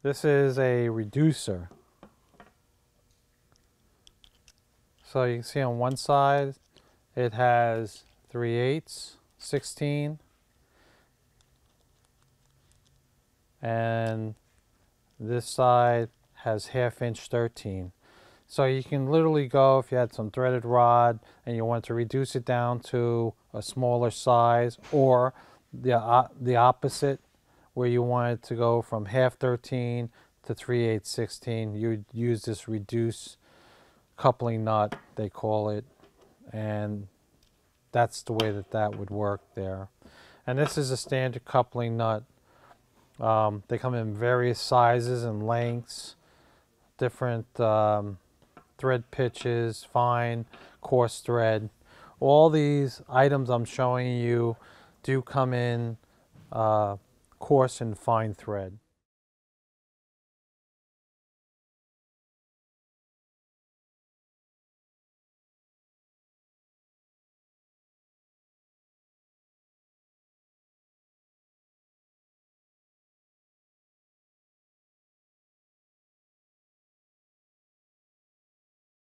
This is a reducer. So you can see on one side it has 3 eighths, 16, and this side has half inch 13. So you can literally go if you had some threaded rod and you want to reduce it down to a smaller size or the, uh, the opposite where you want it to go from half 13 to 3 8 16 you would use this reduce coupling nut they call it and that's the way that that would work there. And this is a standard coupling nut um, they come in various sizes and lengths different um, thread pitches fine coarse thread. All these items I'm showing you do come in uh, coarse and fine thread